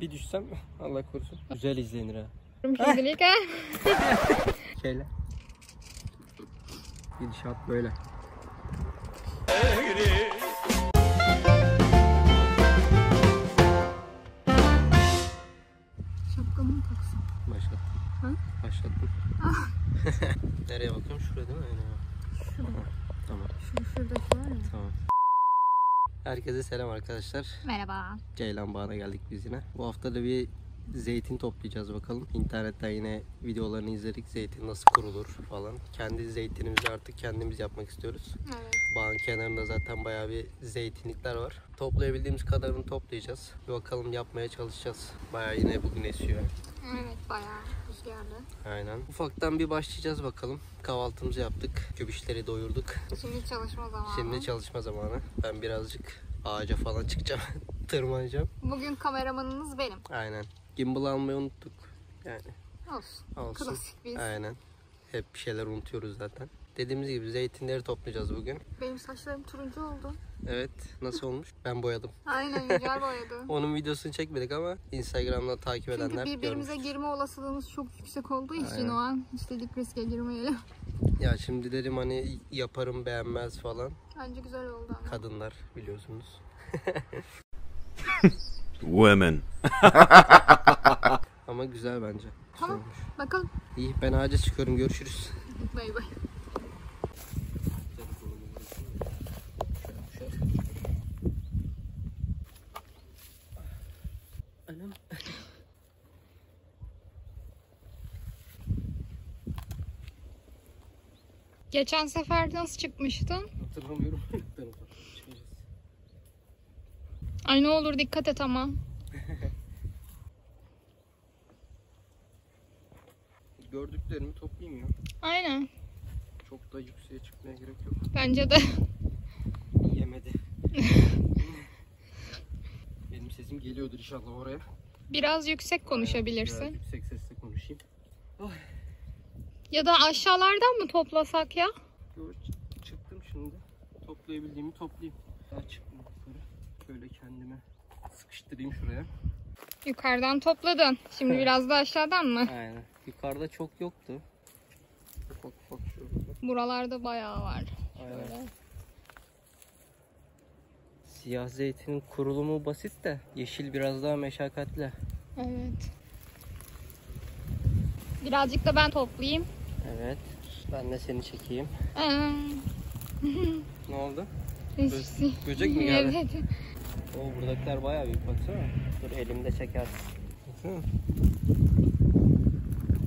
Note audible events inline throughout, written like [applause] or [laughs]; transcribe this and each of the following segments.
Bir düşsem [laughs] Allah korusun. Güzel izlenir ha. Şimdilik ha. [laughs] Şöyle. Gidişat böyle. Şapkamı mı taksam? Başlat. Ha? Başlattım. [laughs] Nereye bakıyorum? Şuraya değil mi? Aynen. Şurada. Tamam. Şu şuradaki var ya. Tamam. Herkese selam arkadaşlar. Merhaba. Ceylan Bağı'na geldik biz yine. Bu hafta da bir zeytin toplayacağız bakalım. İnternetten yine videolarını izledik. Zeytin nasıl kurulur falan. Kendi zeytinimizi artık kendimiz yapmak istiyoruz. Evet. Bağın kenarında zaten bayağı bir zeytinlikler var. Toplayabildiğimiz kadarını toplayacağız. Bir bakalım yapmaya çalışacağız. Bayağı yine bugün esiyor. Evet bayağı rüzgarlı. Aynen. Ufaktan bir başlayacağız bakalım. Kahvaltımızı yaptık. Kübişleri doyurduk. Şimdi çalışma zamanı. Şimdi çalışma zamanı. Ben birazcık ağaca falan çıkacağım. [laughs] Tırmanacağım. Bugün kameramanınız benim. Aynen. Gimbal almayı unuttuk. Yani Olsun. olsun. Klasik biz. Aynen. Hep bir şeyler unutuyoruz zaten. Dediğimiz gibi zeytinleri toplayacağız bugün. Benim saçlarım turuncu oldu. Evet. Nasıl olmuş? Ben boyadım. Aynen güzel boyadı. [laughs] Onun videosunu çekmedik ama Instagram'dan takip Çünkü edenler birbirimize görmüş. girme olasılığımız çok yüksek olduğu için Aynen. o an istedik riske girmeyelim. Ya şimdi dedim hani yaparım beğenmez falan. Bence güzel oldu ama. Kadınlar biliyorsunuz. [laughs] Women. Ama güzel bence. Güzel Tamam. olmuş. Bakalım. İyi ben ağaca çıkıyorum. Görüşürüz. Bay bay. Geçen sefer nasıl çıkmıştın? Hatırlamıyorum. [laughs] Ay ne olur dikkat et ama. [laughs] Gördüklerimi toplayayım ya. Aynen. Çok da yükseğe çıkmaya gerek yok. Bence de. [laughs] Yemedi. Benim sesim geliyordur inşallah oraya. Biraz yüksek Biraz konuşabilirsin. yüksek sesle konuşayım. Ya da aşağılardan mı toplasak ya? Ç- çıktım şimdi. Toplayabildiğimi toplayayım. Daha çıktım yukarı. Şöyle kendime sıkıştırayım şuraya. Yukarıdan topladın. Şimdi biraz da aşağıdan mı? Aynen. Yukarıda çok yoktu. Ufak ufak şurada. Buralarda bayağı var. Aynen. Böyle. Siyah zeytinin kurulumu basit de yeşil biraz daha meşakkatli. Evet. Birazcık da ben toplayayım. Evet. Ben de seni çekeyim. Ne oldu? hiç- Böcek mi geldi? Evet. O buradakiler bayağı büyük baksana. Dur elimde. Baksana.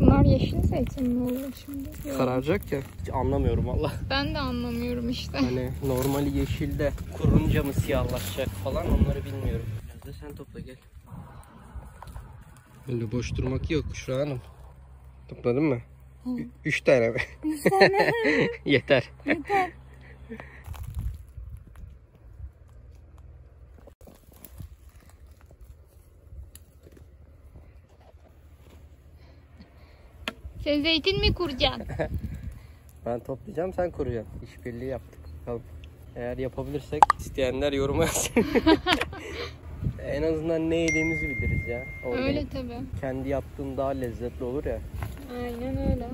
Bunlar yeşil zeytin mi oluyor şimdi? Yok. Kararacak ya. Hiç anlamıyorum valla. Ben de anlamıyorum işte. Hani normali yeşilde kurunca mı siyahlaşacak falan onları bilmiyorum. Biraz da sen topla gel. Öyle boş durmak yok Şura Hanım. Topladın mı? Üç tane mi? [laughs] Üç tane. [laughs] Yeter. Sen zeytin mi kuracaksın? [laughs] Ben toplayacağım sen kuracaksın. İşbirliği yaptık. Bakalım. Eğer yapabilirsek isteyenler yoruma yazsın. en azından ne yediğimizi biliriz ya. Organik. Öyle tabi. Kendi yaptığın daha lezzetli olur ya. Aynen öyle.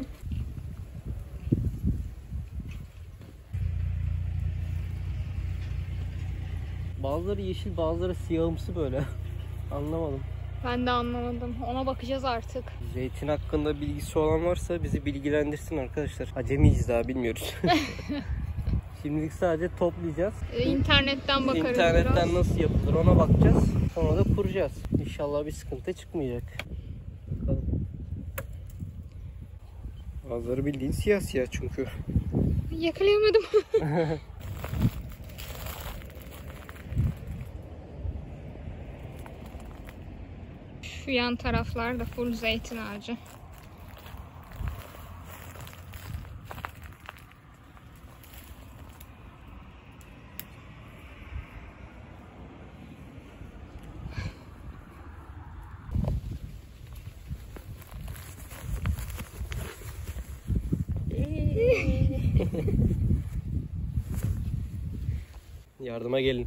Bazıları yeşil bazıları siyahımsı böyle. [laughs] Anlamadım. Ben de anlamadım. Ona bakacağız artık. Zeytin hakkında bilgisi olan varsa bizi bilgilendirsin arkadaşlar. Acemiyiz daha bilmiyoruz. [laughs] Şimdilik sadece toplayacağız. Ee, İnternetten bakarız İnternetten biraz. nasıl yapılır ona bakacağız. Sonra da kuracağız. İnşallah bir sıkıntı çıkmayacak. Bazıları bildiğin siyah siyah çünkü. Yakalayamadım. [laughs] Şu yan taraflar da full zeytin ağacı. [laughs] Yardıma gelin.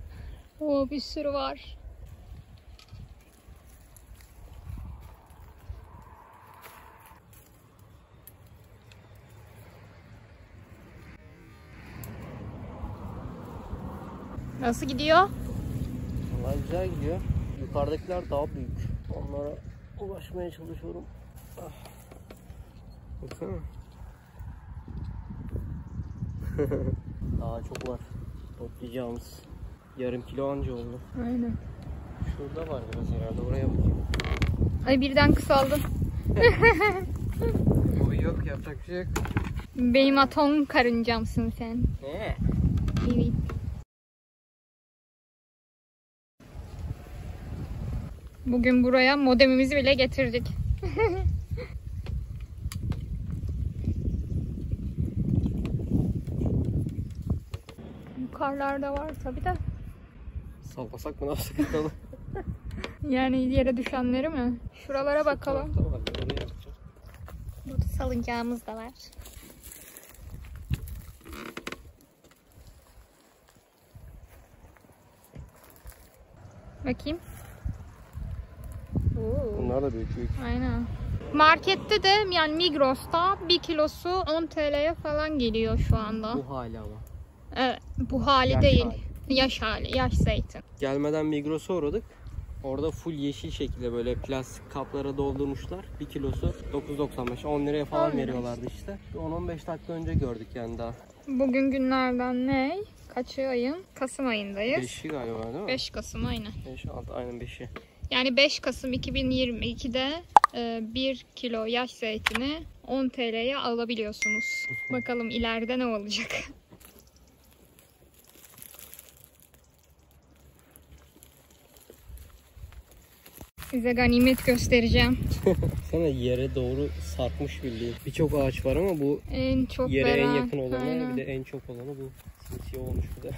[laughs] Oo bir sürü var. Nasıl gidiyor? Vallahi güzel gidiyor. Yukarıdakiler daha büyük. Onlara ulaşmaya çalışıyorum. Ah. Baksana. [laughs] daha çok var. Toplayacağımız. Yarım kilo anca oldu. Aynen. Şurada var biraz herhalde. Oraya bakayım. Ay birden kısaldı. [laughs] O yok yapacak bir şey yok. Benim atom karıncamsın sen. Ne? Evet. Bugün buraya modemimizi bile getirdik. Yukarılarda var tabi de. Sallasak mı ne yapsak bakalım. [laughs] Yani yere düşenleri mi? Şuralara bakalım. Oraya yapacağım. Burada salıncağımız da var. Bakayım. Oo. Bunlar da büyük büyük. Aynen. Markette de yani Migros'ta 1 kilosu 10 TL'ye falan geliyor şu anda. Bu hali ama. Evet, bu hali Yaş değil. hali. Yaş hali, yaş zeytin. Gelmeden Migros'a uğradık. Orada full yeşil şekilde böyle plastik kaplara doldurmuşlar. 1 kilosu 9.95 10 liraya falan 10 lira veriyorlardı işte. 10-15 dakika önce gördük yani daha. Bugün günlerden ne? Kaçı ayın? Kasım ayındayız. 5'i galiba değil mi? 5 Kasım aynen. 5 6 aynen 5'i. Yani 5 Kasım 2022'de 1 kilo yaş zeytini 10 TL'ye alabiliyorsunuz. [laughs] Bakalım ileride ne olacak. Size ganimet göstereceğim. [laughs] Sana yere doğru sarkmış bildiğin. Birçok ağaç var ama bu En çok yere en veren. yakın olanı Aynen. bir de en çok olanı bu. Simsiyah olmuş bir de.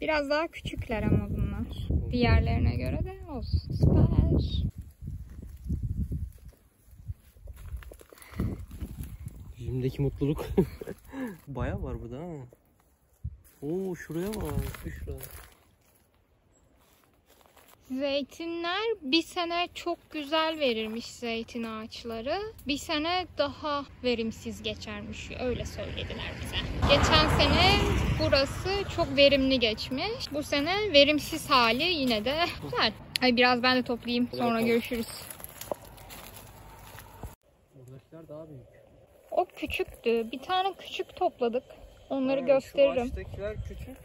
Biraz daha küçükler ama bunlar. Diğerlerine göre de olsun. Süper. Yüzümdeki mutluluk. [laughs] Baya var burada ha. Oo şuraya bak. Şuraya. Zeytinler bir sene çok güzel verirmiş zeytin ağaçları. Bir sene daha verimsiz geçermiş. Öyle söylediler bize. Geçen sene burası çok verimli geçmiş. Bu sene verimsiz hali yine de [laughs] güzel. Ay biraz ben de toplayayım. Sonra görüşürüz. Buradakiler daha büyük. O küçüktü. Bir tane küçük topladık. Onları Aynen, gösteririm. Şu ağaçtakiler küçük.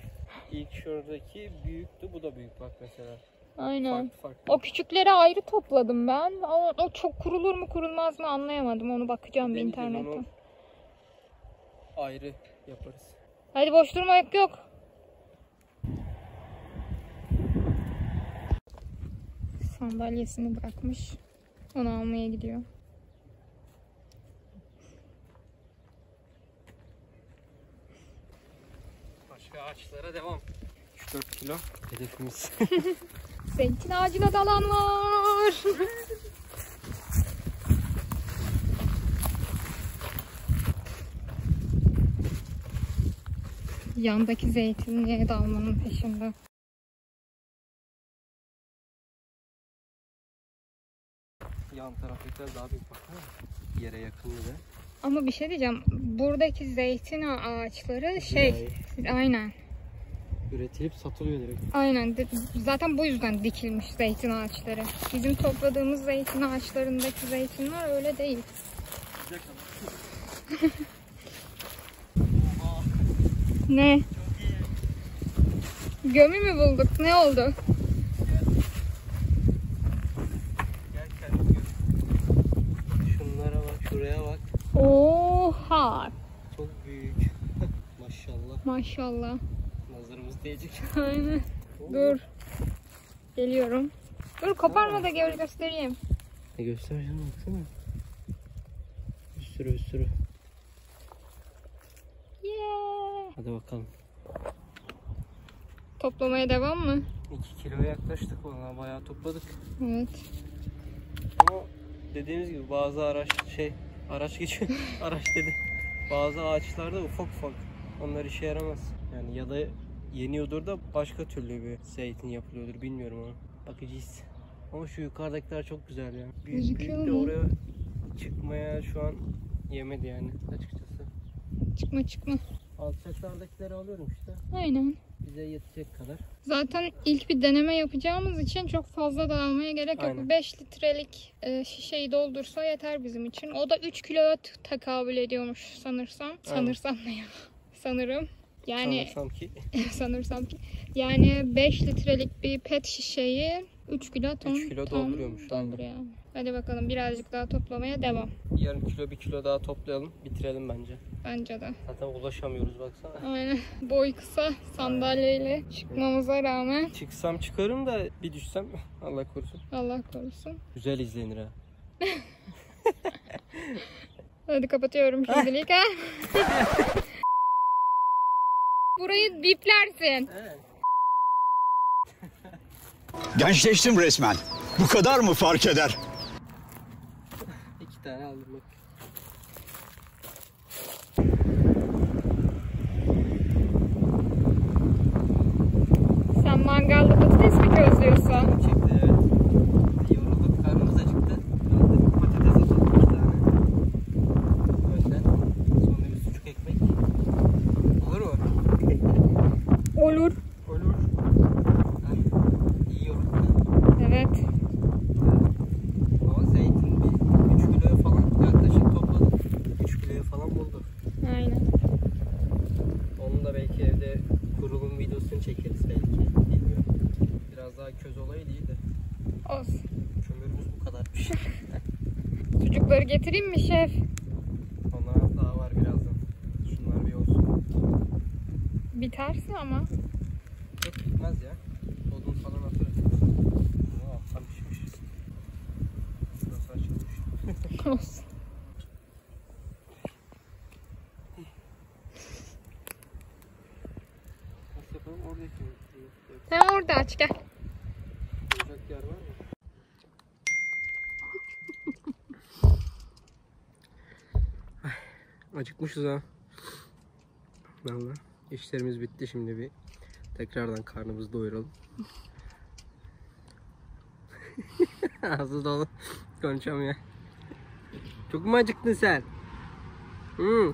İlk şuradaki büyüktü. Bu da büyük bak mesela. Aynen. Farklı farklı. O küçükleri ayrı topladım ben. Ama o çok kurulur mu kurulmaz mı anlayamadım. Onu bakacağım bir Deneyeceğiz, internetten. Ayrı yaparız. Hadi boş durmak yok. Sandalyesini bırakmış. Onu almaya gidiyor. Başka ağaçlara devam. 3-4 kilo hedefimiz. [laughs] Zeytin ağacına dalan var. [laughs] Yandaki zeytinliğe dalmanın peşinde. Yan taraftakiler daha büyük baksana. Yere yakın bir de. Ama bir şey diyeceğim. Buradaki zeytin ağaçları şey, aynen. Üretilip satılıyor direkt. Aynen. Zaten bu yüzden dikilmiş zeytin ağaçları. Bizim topladığımız zeytin ağaçlarındaki zeytinler öyle değil. [laughs] Ne? Gömü mü bulduk? Ne oldu? Şunlara bak, şuraya bak. Oha! Çok büyük. [laughs] Maşallah. Maşallah. Değecek. [laughs] Aynen. Dur. Geliyorum. Dur koparma da gör göstereyim. Ne göstereceğim baksana. Bir sürü bir sürü. Yeah. Hadi bakalım. Toplamaya devam mı? 2 kiloya yaklaştık valla bayağı topladık. Evet. Ama dediğimiz gibi bazı araç şey araç geçiyor. [laughs] araç dedi. Bazı ağaçlarda ufak ufak. Onlar işe yaramaz. Yani ya da yeniyordur da başka türlü bir zeytin yapılıyordur bilmiyorum onu. Bakacağız. Ama şu yukarıdakiler çok güzel ya. Büyük, büyük de oraya çıkmaya şu an yemedi yani açıkçası. Çıkma çıkma. Alçaklardakileri alıyorum işte. Aynen. bize yetecek kadar. Zaten ilk bir deneme yapacağımız için çok fazla da almaya gerek yok. Aynen. 5 litrelik e, şişeyi doldursa yeter bizim için. O da 3 kiloya t- tekabül ediyormuş sanırsam. Sanırsam ne ya? Sanırım. Yani Sanırsam ki [laughs] sanırsam ki. Yani 5 litrelik bir pet şişeyi 3 kilo ton Üç kilo ton dolduruyormuş. dolduruyor. Hadi bakalım birazcık daha toplamaya devam. yarım kilo bir kilo daha toplayalım. Bitirelim bence. Bence de. Zaten ulaşamıyoruz baksana. Aynen. Boy kısa sandalyeyle çıkmamıza rağmen Çıksam çıkarım da bir düşsem [laughs] Allah korusun. Allah korusun. Güzel izlenir ha. [laughs] Hadi kapatıyorum şimdilik ha. Burayı biplersin. Evet. Gençleştim resmen. Bu kadar mı fark eder? İki tane aldım bak. Sen mangalda patates mi közlüyorsun? Çekti evet. Yorulduk karnımız acıktı. Aldık patates atalım iki tane. Önden. Sonra bir sucuk ekmek. Olur mu? Olur. Olur. Ay, iyi yorulduk. ha. Evet. Ama zeytin bir 3 kiloya falan yaklaşık topladık. 3 kiloya falan bulduk. Aynen. Onun da belki evde kurulum videosunu çekeriz belki. Bilmiyorum. Biraz daha köz olayı değil de. Olsun. Kömürümüz bu kadarmış. Sucukları [laughs] getireyim mi şef? Ona daha var birazdan. Şunlar bir olsun. Biterse ama. Çok bitmez ya. Odun falan atarız. Oo, alttan pişmiş. Burası açılmış. Olsun. Sen orada aç gel. Olacak yer var mı? Ay, Acıkmışız ha. Valla işlerimiz bitti şimdi bir tekrardan karnımızı doyuralım. [laughs] Ağzı dolu konuşamıyor. Çok mu acıktın sen? Hmm.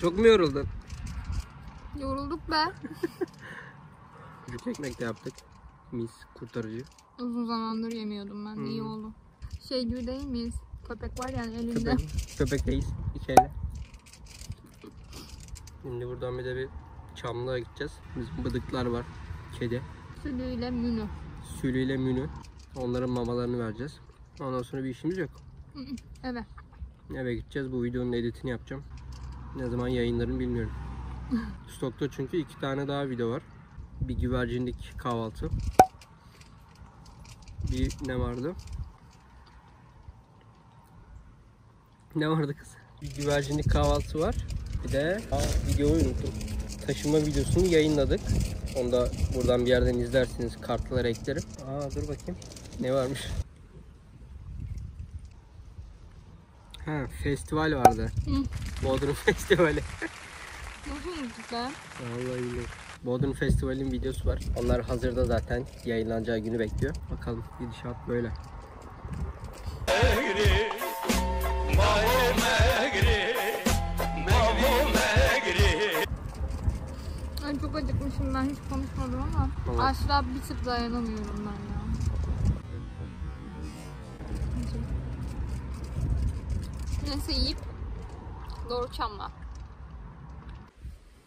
Çok mu yoruldun? Yorulduk be. [laughs] Sucuk ekmek de yaptık. Mis kurtarıcı. Uzun zamandır yemiyordum ben de iyi Hmm. oldu. Şey gibi değil miyiz? Köpek var yani elinde. Köpek, köpekteyiz. İçeride. Şimdi buradan bir de bir Çamlı'ya gideceğiz. Bizim bıdıklar var. Kedi. Sülüyle münü. Sülüyle münü. Onların mamalarını vereceğiz. Ondan sonra bir işimiz yok. Evet. Eve gideceğiz. Bu videonun editini yapacağım. Ne zaman yayınlarım bilmiyorum. [laughs] Stokta çünkü iki tane daha video var. Bir güvercinlik kahvaltı. Bir ne vardı? Ne vardı kız? Bir güvercinlik kahvaltı var. Bir de aa, videoyu unuttum. Taşıma videosunu yayınladık. Onu da buradan bir yerden izlersiniz. Kartlara eklerim. Aa dur bakayım. Ne varmış? Ha festival vardı. Bodrum [laughs] Festivali. Nasıl unuttuk be? Vallahi billahi. Bodrum Festivali'nin videosu var. Onlar hazırda zaten yayınlanacağı günü bekliyor. Bakalım gidişat böyle. Ay çok acıkmışım ben hiç konuşmadım ama Tamam. aşağı bir tık dayanamıyorum ben ya. Neyse yiyip doğru çamla.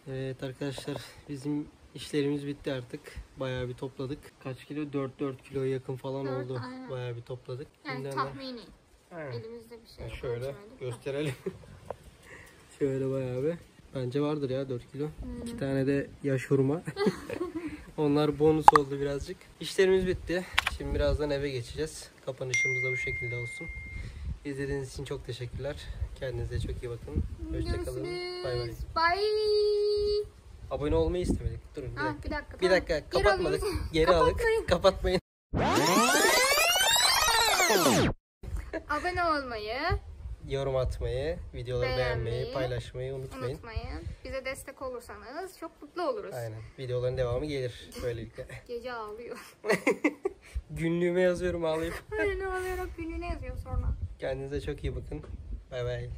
Evet arkadaşlar bizim işlerimiz bitti artık. Bayağı bir topladık. Kaç kilo? 4-4 kilo yakın falan Dört, oldu. aynen. Bayağı bir topladık. Yani Şimdi hemen- tahmini. Aynen. Elimizde bir şey yok. Şöyle gösterelim. [laughs] Şöyle bayağı bir. Bence vardır ya 4 kilo. İki tane de yaş hurma. [laughs] Onlar bonus oldu birazcık. İşlerimiz bitti. Şimdi birazdan eve geçeceğiz. Kapanışımız da bu şekilde olsun. İzlediğiniz için çok teşekkürler. Kendinize çok iyi bakın. Hoşçakalın. Bay bay. Bye. Abone olmayı istemedik. Durun bir Ha, dakika. bir dakika. Bir dakika kapatmadık. Geri aldık. Kapatmayın. [laughs] Abone olmayı Yorum atmayı, videoları Beğenmeyi, beğenmeyi, paylaşmayı unutmayın. unutmayın. Bize destek olursanız çok mutlu oluruz. Aynen. Videoların devamı gelir böylelikle. [laughs] Gece ağlıyor. [laughs] Günlüğüme yazıyorum ağlayıp. Aynen ağlayarak günlüğüne yazıyor sonra. Kendinize çok iyi bakın. Bay bay.